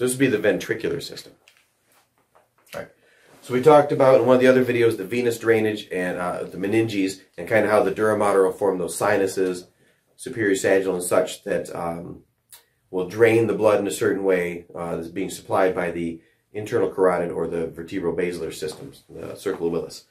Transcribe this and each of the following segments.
So this would be the ventricular system. All right. So we talked about in one of the other videos the venous drainage and uh, the meninges and kind of how the dura mater will form those sinuses, superior sagittal and such that um, will drain the blood in a certain way uh, that's being supplied by the internal carotid or the vertebral-basilar systems, the circle of Willis.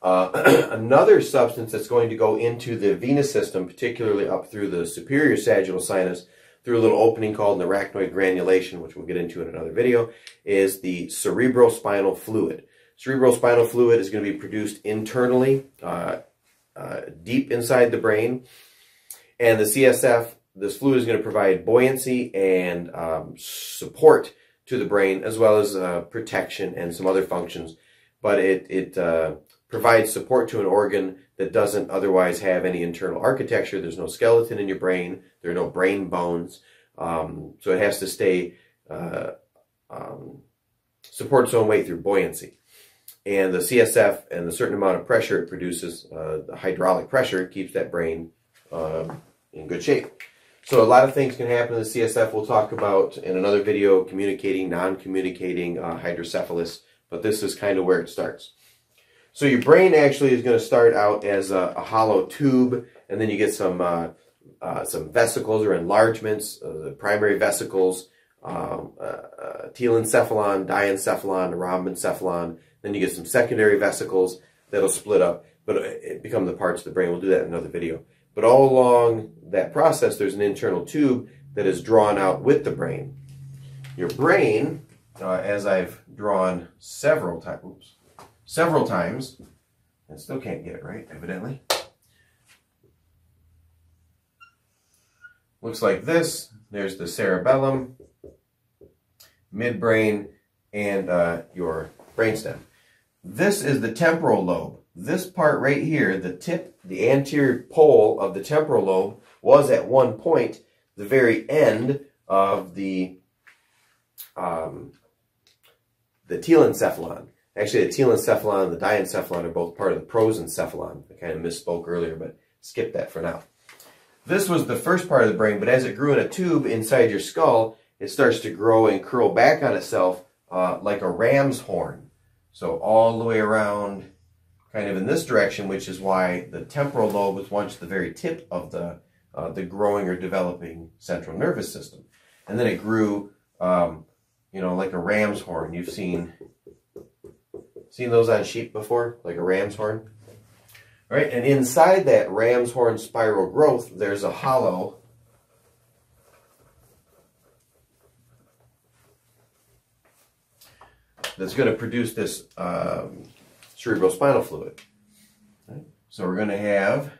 Uh, another substance that's going to go into the venous system, particularly up through the superior sagittal sinus, through a little opening called an arachnoid granulation, which we'll get into in another video, is the cerebrospinal fluid. Cerebrospinal fluid is going to be produced internally, uh, uh, deep inside the brain, and the CSF, this fluid is going to provide buoyancy and um, support to the brain, as well as uh, protection and some other functions. But it, it uh, provides support to an organ that doesn't otherwise have any internal architecture. There's no skeleton in your brain. There are no brain bones. Um, so it has to stay, uh, um, support its own weight through buoyancy. And the CSF and the certain amount of pressure it produces, uh, the hydraulic pressure, keeps that brain um, in good shape. So a lot of things can happen in the CSF. We'll talk about in another video, communicating, non-communicating uh, hydrocephalus, but this is kind of where it starts. So your brain actually is going to start out as a, a hollow tube, and then you get some uh, uh, some vesicles or enlargements, uh, primary vesicles, um, uh, uh, telencephalon, diencephalon, rhombencephalon. Then you get some secondary vesicles that'll split up, but it become the parts of the brain. We'll do that in another video. But all along that process, there's an internal tube that is drawn out with the brain. Your brain, uh, as I've drawn several times, several times, and still can't get it right, evidently. Looks like this. There's the cerebellum, midbrain, and uh, your brainstem. This is the temporal lobe. This part right here, the tip, the anterior pole of the temporal lobe, was at one point the very end of the um, the telencephalon. Actually, the telencephalon and the diencephalon are both part of the prosencephalon. I kind of misspoke earlier, but skip that for now. This was the first part of the brain, but as it grew in a tube inside your skull, it starts to grow and curl back on itself uh, like a ram's horn. So all the way around, kind of in this direction, which is why the temporal lobe was once the very tip of the, uh, the growing or developing central nervous system. And then it grew, um, you know, like a ram's horn. You've seen Seen those on sheep before, like a ram's horn? All right, and inside that ram's horn spiral growth, there's a hollow that's going to produce this um, cerebrospinal fluid. So we're going to have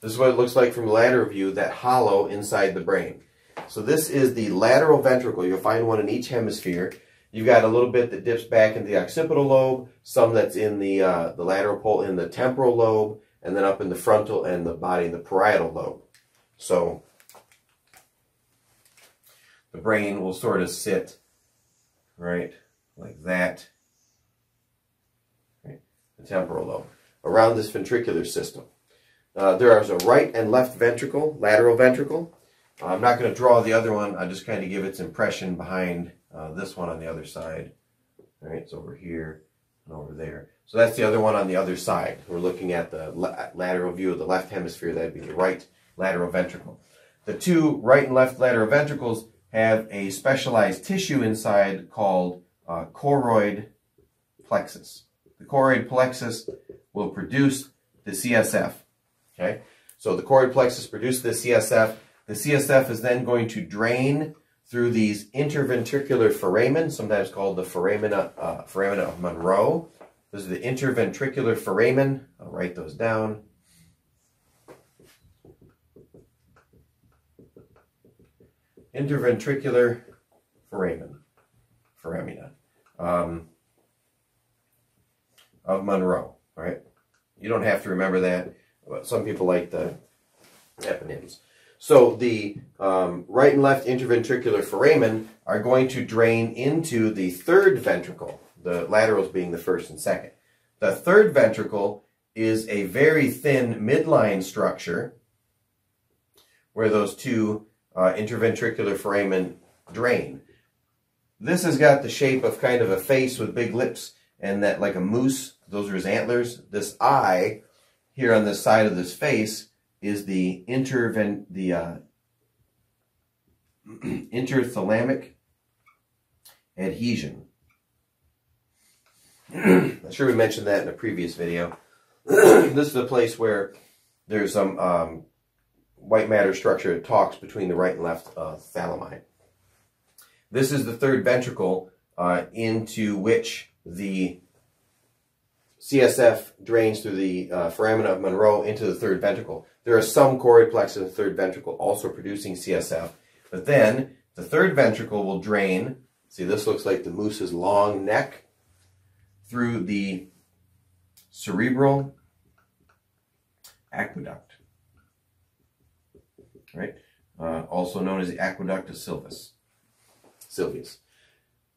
this is what it looks like from lateral view, that hollow inside the brain. So this is the lateral ventricle. You'll find one in each hemisphere. You've got a little bit that dips back into the occipital lobe, some that's in the, uh, the lateral pole in the temporal lobe, and then up in the frontal and the body in the parietal lobe. So the brain will sort of sit right like that, right, the temporal lobe, around this ventricular system. Uh, there is a right and left ventricle, lateral ventricle, I'm not going to draw the other one. I'll just kind of give its impression behind uh, this one on the other side. All right, it's over here and over there. So that's the other one on the other side. We're looking at the lateral view of the left hemisphere. That'd be the right lateral ventricle. The two right and left lateral ventricles have a specialized tissue inside called uh, choroid plexus. The choroid plexus will produce the CSF. Okay, so the choroid plexus produces the CSF the CSF is then going to drain through these interventricular foramen, sometimes called the foramina, uh, foramina of Monro. Those are the interventricular foramen. I'll write those down. Interventricular foramen, foramina um, of Monro. All right, you don't have to remember that. But some people like the eponyms. So the um, right and left interventricular foramen are going to drain into the third ventricle, the laterals being the first and second. The third ventricle is a very thin midline structure where those two uh, interventricular foramen drain. This has got the shape of kind of a face with big lips and that like a moose, those are his antlers. This eye here on this side of this face is the interven the uh, interthalamic adhesion. I'm sure we mentioned that in a previous video. this is the place where there's some um, white matter structure that talks between the right and left uh. This is the third ventricle uh, into which the CSF drains through the uh, foramina of Monro into the third ventricle. There are some choroid plexus in the third ventricle also producing CSF, but then the third ventricle will drain. See, this looks like the moose's long neck through the cerebral aqueduct, right? Uh, also known as the aqueduct of Sylvius. Sylvius.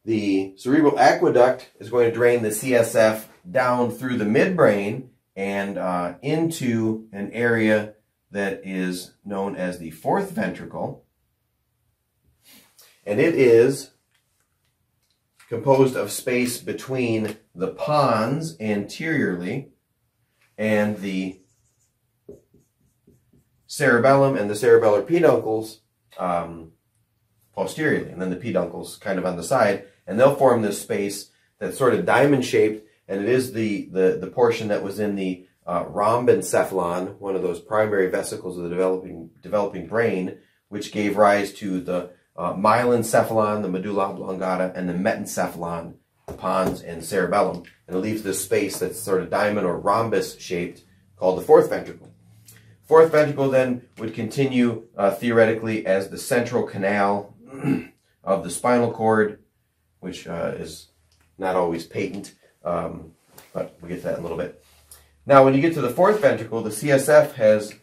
The cerebral aqueduct is going to drain the CSF down through the midbrain and uh, into an area that is known as the fourth ventricle. And it is composed of space between the pons anteriorly and the cerebellum and the cerebellar peduncles um, posteriorly, and then the peduncles kind of on the side, and they'll form this space that's sort of diamond shaped, and it is the the, the portion that was in the uh, rhombencephalon, one of those primary vesicles of the developing developing brain, which gave rise to the uh, myelencephalon, the medulla oblongata, and the metencephalon, the pons and cerebellum, and it leaves this space that's sort of diamond or rhombus shaped called the fourth ventricle. Fourth ventricle then would continue uh, theoretically as the central canal of the spinal cord, which uh, is not always patent, um, but we'll get to that in a little bit. Now, when you get to the fourth ventricle, the CSF has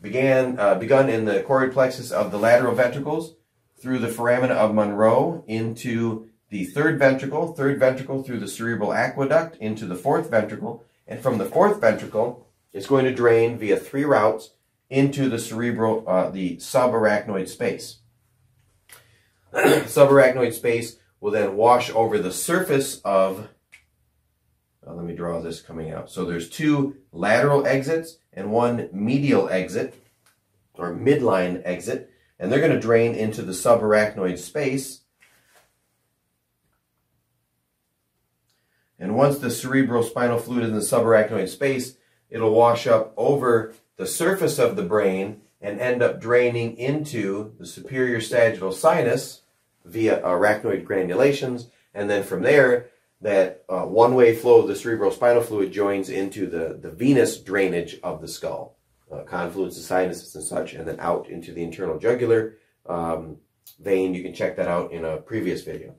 began uh, begun in the choroid plexus of the lateral ventricles through the foramen of Monro into the third ventricle, third ventricle through the cerebral aqueduct into the fourth ventricle, and from the fourth ventricle it's going to drain via three routes into the cerebral, uh, the subarachnoid space. subarachnoid space will then wash over the surface of, uh, let me draw this coming out. So there's two lateral exits and one medial exit, or midline exit, and they're going to drain into the subarachnoid space. And once the cerebrospinal fluid is in the subarachnoid space, it'll wash up over the surface of the brain and end up draining into the superior sagittal sinus via arachnoid granulations. And then from there, that uh, one-way flow of the cerebrospinal fluid joins into the, the venous drainage of the skull, uh, confluence of sinuses and such, and then out into the internal jugular um, vein. You can check that out in a previous video.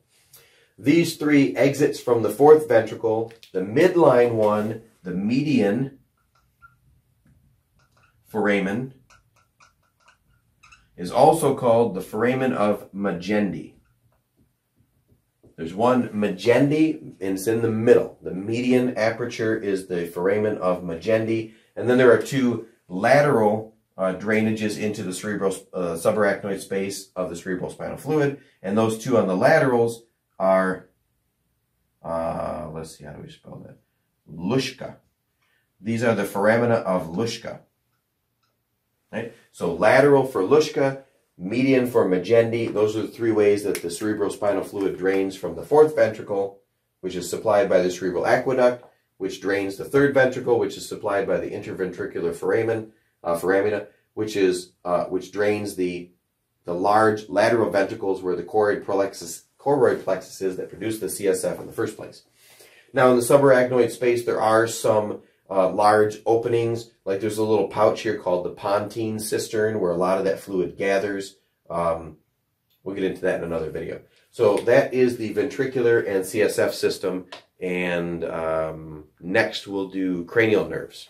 These three exits from the fourth ventricle, the midline one, the median, foramen is also called the foramen of Magendie. There's one Magendie, and it's in the middle. The median aperture is the foramen of Magendie, and then there are two lateral uh, drainages into the cerebral uh, subarachnoid space of the cerebral spinal fluid, and those two on the laterals are, uh, let's see, how do we spell that? Luschka. These are the foramina of Luschka. Right? So lateral for Luschka, median for Magendie. Those are the three ways that the cerebrospinal fluid drains from the fourth ventricle, which is supplied by the cerebral aqueduct, which drains the third ventricle, which is supplied by the interventricular foramen, uh, foramina, which is uh, which drains the the large lateral ventricles where the choroid plexus, choroid plexus is that produce the CSF in the first place. Now, in the subarachnoid space, there are some uh, large openings. Like there's a little pouch here called the pontine cistern where a lot of that fluid gathers. Um, we'll get into that in another video. So that is the ventricular and CSF system. And um, next we'll do cranial nerves.